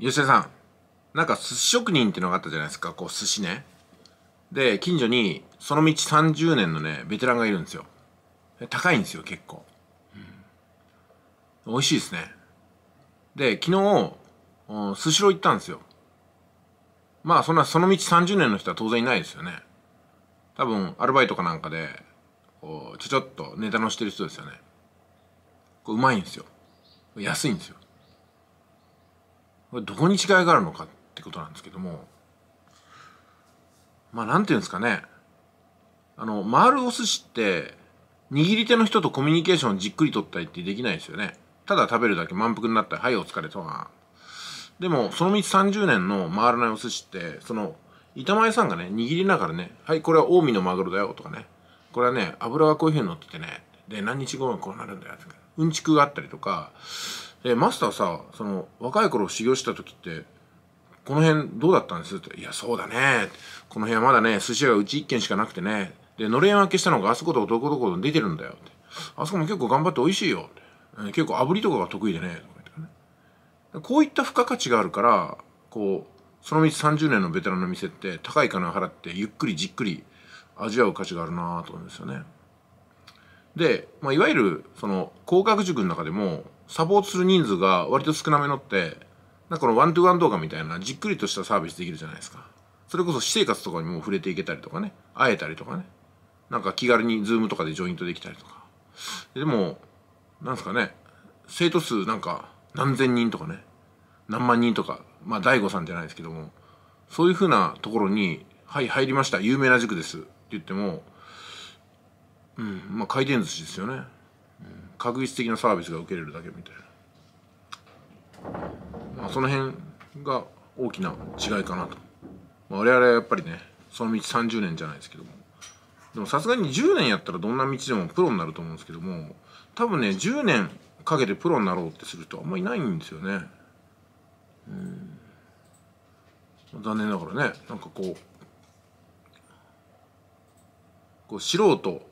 吉田さんなんか寿司職人っていうのがあったじゃないですか。こう寿司ね。で近所にその道30年のねベテランがいるんですよ。高いんですよ結構、美味しいですね。で昨日スシロー行ったんですよ。まあそんなその道30年の人は当然いないですよね。多分アルバイトかなんかでこうちょちょっとネタのしてる人ですよね。こううまいんですよ。安いんですよ。どこに違いがあるのかってことなんですけどもまあなんていうんですかね。あの回るお寿司って握り手の人とコミュニケーションをじっくり取ったりってできないですよね。ただ食べるだけ満腹になったら「はいお疲れ」とかでもその道30年の回らないお寿司ってその板前さんがね握りながらね「はいこれは近江のマグロだよ」とかね「これはね油がこういうふうに乗っててね。で何日後にこうなるんだよ」とかうんちくがあったりとかでマスターさその若い頃修行した時ってこの辺どうだったんです？って。いや、そうだね。この辺はまだね、寿司屋がうち一軒しかなくてね。で、のれん分けしたのがあそことどこどこ出てるんだよって。あそこも結構頑張って美味しいよって。結構炙りとかが得意でね。こういった付加価値があるから、こう、その道30年のベテランの店って高い金を払ってゆっくりじっくり味わう価値があるなと思うんですよね。で、まあ、いわゆるその高額塾の中でもサポートする人数が割と少なめのってなんかこの one-to-one 動画みたいなじっくりとしたサービスできるじゃないですか。それこそ私生活とかにも触れていけたりとかね。会えたりとかね。なんか気軽に Zoom とかでジョイントできたりとか。でもなんですかね。生徒数なんか何千人とかね。何万人とか。まあ大悟さんじゃないですけども。そういうふうなところに「はい入りました。有名な塾です」って言ってもうんまあ回転寿司ですよね、確実的なサービスが受けれるだけみたいな、まあ、その辺が大きな違いかなと、まあ、我々はやっぱりねその道30年じゃないですけども。でもさすがに10年やったらどんな道でもプロになると思うんですけども多分ね10年かけてプロになろうってする人あんまりいないんですよね。うん。残念ながらねなんかこうこう素人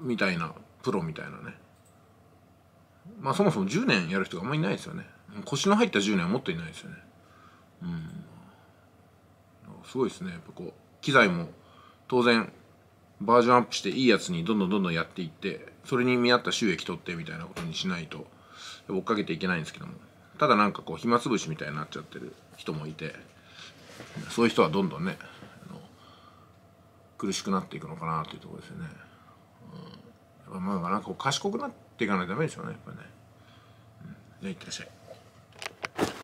みたいなプロみたいなね。まあそもそも10年やる人があんまりいないですよね。腰の入った10年はもっといないですよね。うん。すごいですね。やっぱこう機材も当然バージョンアップしていいやつにどんどんどんどんやっていってそれに見合った収益取ってみたいなことにしないと追っかけていけないんですけども。ただなんかこう暇つぶしみたいになっちゃってる人もいてそういう人はどんどんね苦しくなっていくのかなというところですよね。まあなんか賢くなっていかないとダメですよねやっぱりね、うん、じゃあいってらっしゃい。